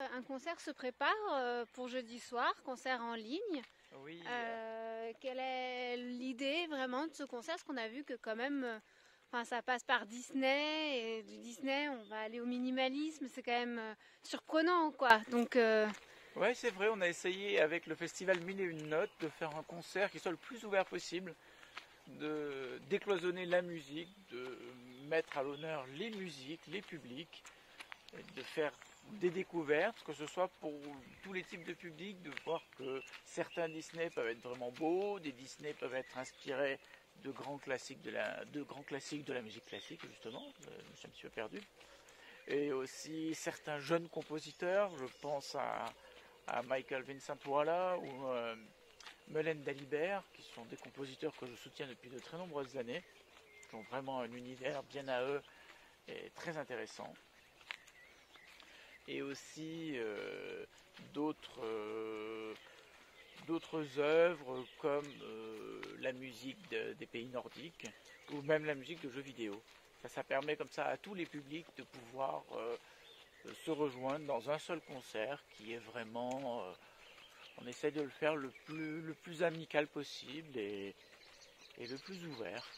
Un concert se prépare euh, pour jeudi soir, concert en ligne. Oui. Euh, quelle est l'idée vraiment de ce concert? Parce qu'on a vu que quand même, euh, enfin, ça passe par Disney et du Disney, on va aller au minimalisme. C'est quand même euh, surprenant, quoi. Donc, euh, Ouais, c'est vrai, on a essayé avec le festival Mille et une notes de faire un concert qui soit le plus ouvert possible, de décloisonner la musique, de mettre à l'honneur les musiques, les publics, de faire des découvertes, que ce soit pour tous les types de publics, de voir que certains Disney peuvent être vraiment beaux, des Disney peuvent être inspirés de grands classiques de la, de grands classiques de la musique classique, justement, euh, je me suis un petit peu perdu. Et aussi certains jeunes compositeurs, je pense à, à Michael Vincent Walla ou euh, Dalibert, qui sont des compositeurs que je soutiens depuis de très nombreuses années, qui ont vraiment un univers bien à eux et très intéressant. Et aussi euh, d'autres euh, d'autres œuvres comme euh, la musique de- des pays nordiques ou même la musique de jeux vidéo. Ça, ça permet comme ça à tous les publics de pouvoir se rejoindre dans un seul concert qui est vraiment on essaie de le faire le plus, le plus amical possible et, et le plus ouvert.